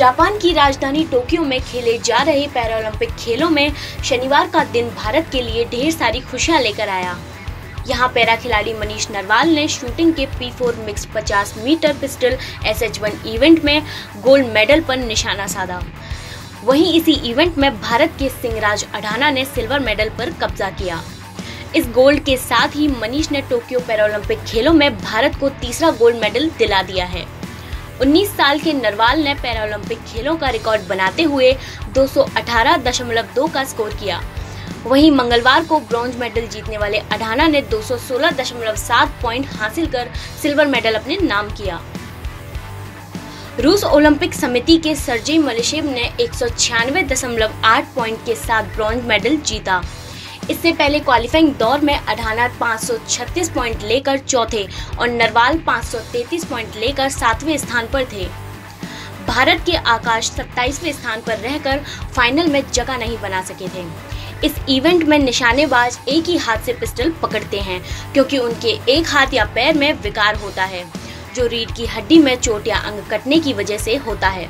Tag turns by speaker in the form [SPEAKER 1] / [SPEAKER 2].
[SPEAKER 1] Japan की राजधानी Tokyo में खेले जा रहे पैरालंपिक खेलों में शनिवार का दिन भारत के लिए ढेर सारी खुशियाँ लेकर आया। यहाँ पैरा खिलाड़ी मनीष नरवाल ने शूटिंग के P four mix 50 metre pistol S H one event में गोल्ड मेडल पर निशाना साधा। वहीं इसी इवेंट में भारत के सिंहराज अढ़ाना ने सिल्वर मेडल पर कब्जा किया। इस गोल्ड के साथ ही मनीष ने टोक्यो पैरालंपिक खेलों में भारत को तीसरा गोल्ड मेडल दिला दिया है। 19 साल के नरवाल ने पैरालंपिक खेलों का रिकॉर्ड बनाते हुए 218.2 का स्कोर किया। वहीं मंगलवार को ब्रॉन्ज मेडल जीतने वाले अढ़ाना ने 216.7 पॉइंट हासिल कर सिल्वर मेडल अपने नाम किया। रूस ओलंपिक समिति के सर्जी मलेशियम ने एक पॉइंट के साथ ब्रॉन्ज मेडल जीता। इससे पहले क्वालिफाइंग दौर में अढ़ाना 536 पॉइंट लेकर चौथे और नरवाल 533 पॉइंट लेकर सातवें स्थान पर थे। भारत के आकाश 27वें स्थान पर रहकर फाइनल में जगह नहीं बना सके थे। इस इवेंट में निशानेबाज एक ही हाथ से पिस्टल पकड़ते हैं, क्योंकि उनके एक हाथ या पैर में विकार होता है, जो रीढ़ की हड्डी में चोट या अंग कटने की वजह से होता है।